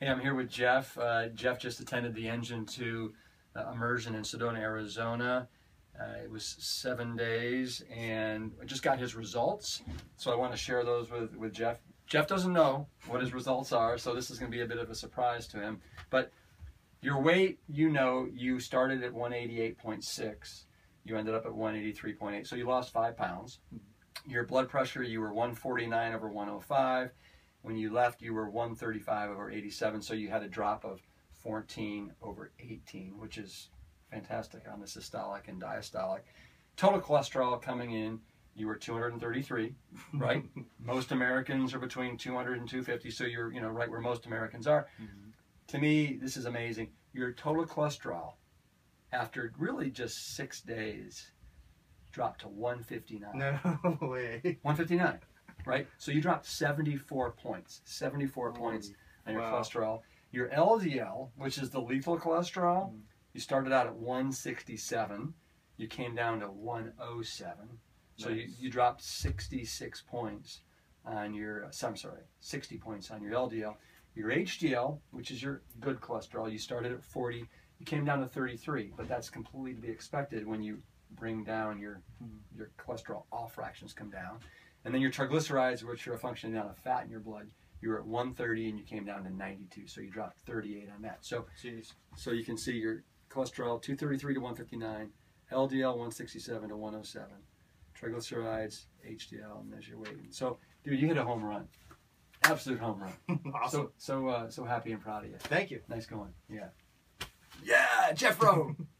Hey, I'm here with Jeff. Uh, Jeff just attended the Engine 2 uh, immersion in Sedona, Arizona. Uh, it was seven days and I just got his results. So I want to share those with, with Jeff. Jeff doesn't know what his results are, so this is going to be a bit of a surprise to him. But your weight, you know, you started at 188.6. You ended up at 183.8. So you lost five pounds. Your blood pressure, you were 149 over 105. When you left, you were 135 over 87. So you had a drop of 14 over 18, which is fantastic on the systolic and diastolic. Total cholesterol coming in, you were 233, right? most Americans are between 200 and 250, so you're you know right where most Americans are. Mm-hmm. To me, this is amazing. Your total cholesterol, after really just six days, dropped to 159. No way. 159, right? So you dropped 74 points. 74 points on your wow. cholesterol. Your LDL, which is the lethal cholesterol, mm. you started out at 167. You came down to 107. So you, you dropped 66 points on your, I'm sorry, 60 points on your LDL. Your HDL, which is your good cholesterol, you started at 40, you came down to 33, but that's completely to be expected when you bring down your mm. your cholesterol, all fractions come down. And then your triglycerides, which are a function of fat in your blood, you were at 130 and you came down to 92, so you dropped 38 on that. So, Jeez. so you can see your cholesterol 233 to 159, LDL 167 to 107, triglycerides, HDL, and there's your weight. So, dude, you hit a home run, absolute home run. awesome. So, so, uh, so happy and proud of you. Thank you. Nice going. Yeah. Yeah, Jeff Rowe.